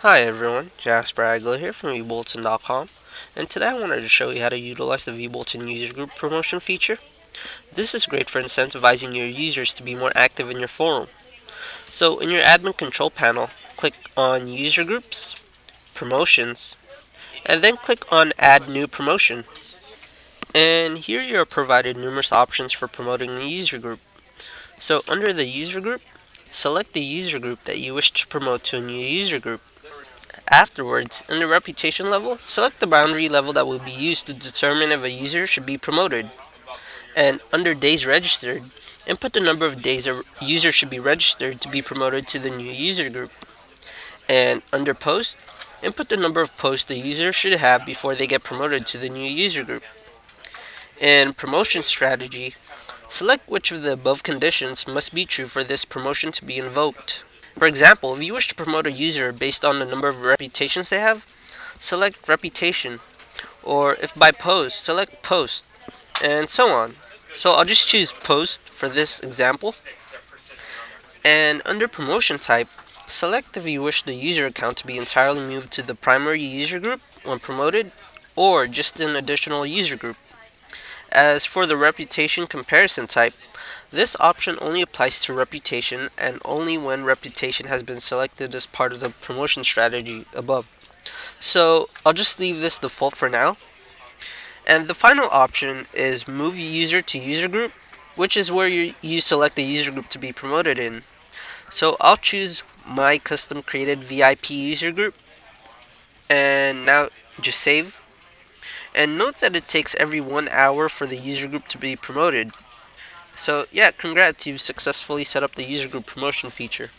Hi everyone, Jasper Agler here from VBulletin.com and today I wanted to show you how to utilize the VBulletin user group promotion feature. This is great for incentivizing your users to be more active in your forum. So in your admin control panel, click on user groups, promotions, and then click on add new promotion. And here you are provided numerous options for promoting the user group. So under the user group, select the user group that you wish to promote to a new user group. Afterwards, in the reputation level, select the boundary level that will be used to determine if a user should be promoted. And under days registered, input the number of days a user should be registered to be promoted to the new user group. And under post, input the number of posts the user should have before they get promoted to the new user group. In promotion strategy, select which of the above conditions must be true for this promotion to be invoked. For example, if you wish to promote a user based on the number of reputations they have, select reputation. Or if by post, select post, and so on. So I'll just choose post for this example. And under promotion type, select if you wish the user account to be entirely moved to the primary user group when promoted, or just an additional user group. As for the reputation comparison type, this option only applies to reputation and only when reputation has been selected as part of the promotion strategy above. So I'll just leave this default for now. And the final option is move user to user group, which is where you, you select the user group to be promoted in. So I'll choose my custom created VIP user group and now just save. And note that it takes every one hour for the user group to be promoted. So yeah, congrats, you've successfully set up the user group promotion feature.